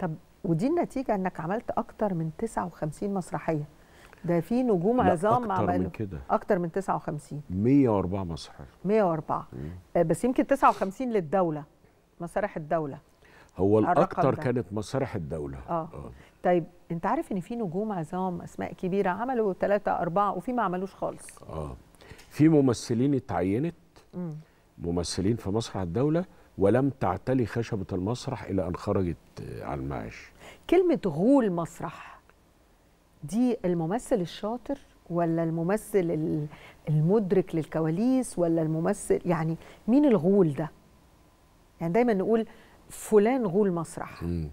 طب ودي النتيجة إنك عملت أكتر من 59 مسرحية. ده في نجوم عظام أكتر من كده. أكتر من 59 104 مسرح 104 آه، بس يمكن 59 للدولة مسارح الدولة. هو الأكتر ده. كانت مسارح الدولة. آه. طيب أنت عارف إن في نجوم عظام أسماء كبيرة عملوا ثلاثة أربعة وفي ما عملوش خالص. آه. في ممثلين اتعينت. مم. ممثلين في مسرح الدولة. ولم تعتلي خشبة المسرح إلى أن خرجت آه، على المعاش كلمة غول مسرح دي الممثل الشاطر ولا الممثل ال- المدرك للكواليس ولا الممثل يعني مين الغول ده؟ يعني دايما نقول فلان غول مسرح مم.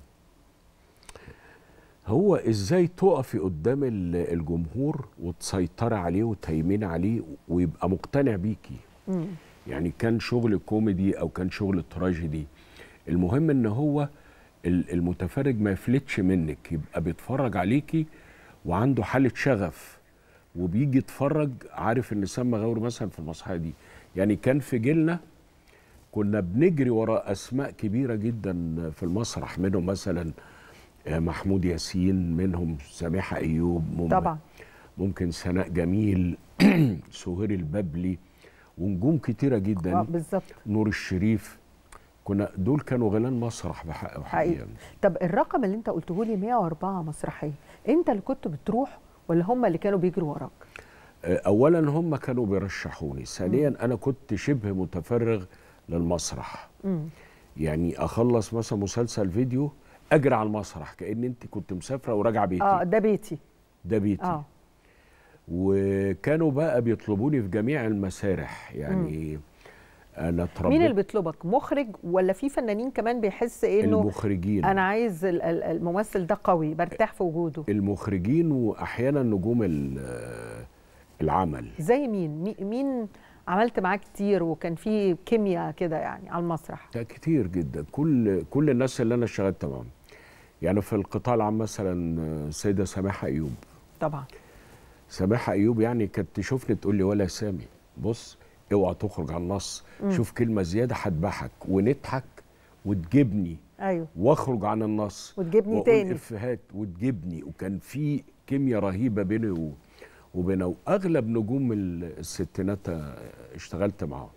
هو إزاي تقفي قدام ال- الجمهور وتسيطري عليه وتهيمني عليه ويبقى مقتنع بيكي مم. يعني كان شغل كوميدي أو كان شغل تراجيدي. المهم إن هو ال- المتفرج ما يفلتش منك يبقى بيتفرج عليكي وعنده حالة شغف وبيجي يتفرج عارف إن سما غور مثلا في المسرحية دي. يعني كان في جيلنا كنا بنجري وراء أسماء كبيرة جدا في المسرح منهم مثلا آه، محمود ياسين منهم سميحة أيوب مم- طبعا. ممكن سناء جميل سهير الببلي ونجوم كتيرة آه، جدا بالظبط. نور الشريف. كنا دول كانوا غلان مسرح بحق حقيقي. وحقيقه طب الرقم اللي انت قلته لي 104 مسرحية انت اللي كنت بتروح ولا هم اللي كانوا بيجروا وراك؟ آه، اولا هم كانوا بيرشحوني. ثانيا أنا كنت شبه متفرغ للمسرح. مم. يعني أخلص مثلا مسلسل فيديو أجري على المسرح كأن انت كنت مسافرة وراجعة بيتي. آه ده بيتي. ده بيتي. آه. وكانوا بقى بيطلبوني في جميع المسارح. يعني أنا اتربيت مين اللي بيطلبك مخرج ولا في فنانين كمان بيحس إنه المخرجين. أنا عايز ال- ال- الممثل ده قوي برتاح في وجوده؟ المخرجين وأحيانا نجوم ال- العمل. زي مين؟ مي- مين عملت معاه كتير وكان في كيمياء كده يعني على المسرح؟ ده كتير جدا. كل كل الناس اللي أنا اشتغلت معاهم. يعني في القطاع العام مثلا السيده سماحة أيوب. طبعا. سماحه أيوب يعني كانت تشوفني تقول لي ولا سامي. بص اوعى تخرج عن النص. شوف كلمة زيادة هتضحك ونضحك وتجيبني أيوه. وأخرج عن النص وتجيبني تاني. إفيهات وتجيبني. وكان في كيمياء رهيبة بيني و- وبينها. وأغلب نجوم ال- الستينات اشتغلت معاهم